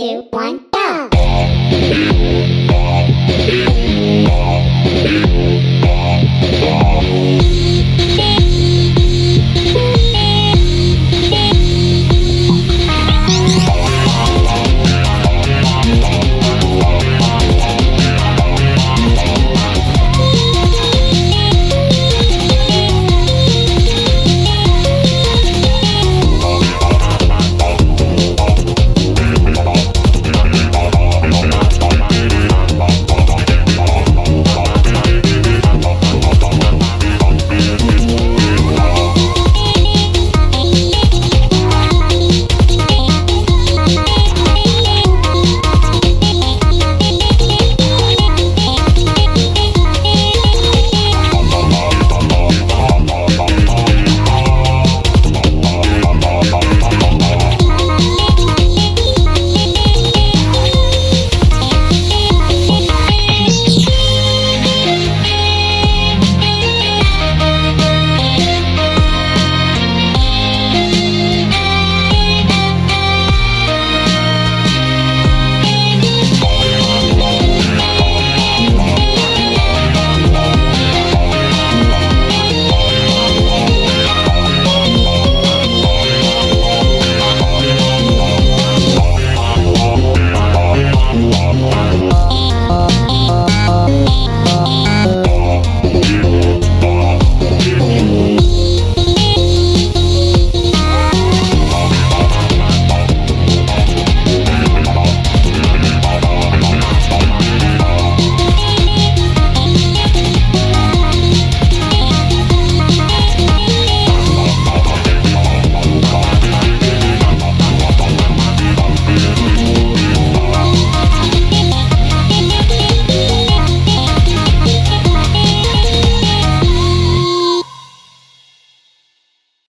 Two, one. Oh, my God.